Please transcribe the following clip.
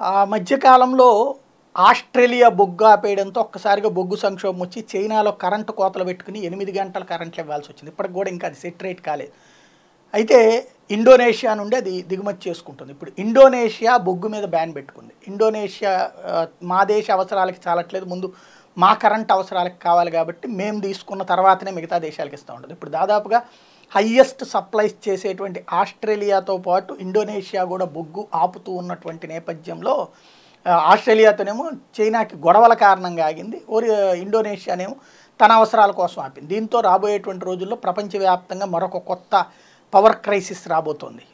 ఆ మధ్యకాలంలో ఆస్ట్రేలియా బొగ్గు ఆపేయడంతో ఒక్కసారిగా బొగ్గు సంక్షోభం వచ్చి చైనాలో కరెంటు కోతలు పెట్టుకుని ఎనిమిది గంటల కరెంట్లు ఇవ్వాల్సి వచ్చింది. ఇప్పటికి కూడా ఇంకా అది సెటరేట్ కాలేదు. అయితే ఇండోనేషియా నుండి అది దిగుమతి చేసుకుంటుంది. ఇప్పుడు ఇండోనేషియా బొగ్గు మీద బ్యాన్ పెట్టుకుంది. ఇండోనేషియా మా దేశ అవసరాలకి చాలట్లేదు. ముందు మా కరెంట్ అవసరాలకు కావాలి కాబట్టి మేము తీసుకున్న తర్వాతనే మిగతా దేశాలకు ఇస్తూ ఉంటుంది. ఇప్పుడు దాదాపుగా హయ్యెస్ట్ సప్లైస్ చేసేటువంటి ఆస్ట్రేలియాతో పాటు ఇండోనేషియా కూడా బొగ్గు ఆపుతూ ఉన్నటువంటి నేపథ్యంలో ఆస్ట్రేలియాతోనేమో చైనాకి గొడవల కారణంగా ఆగింది. ఓరి ఇండోనేషియానేమో తన అవసరాల కోసం ఆపింది. దీంతో రాబోయేటువంటి రోజుల్లో ప్రపంచవ్యాప్తంగా మరొక కొత్త పవర్ క్రైసిస్ రాబోతోంది.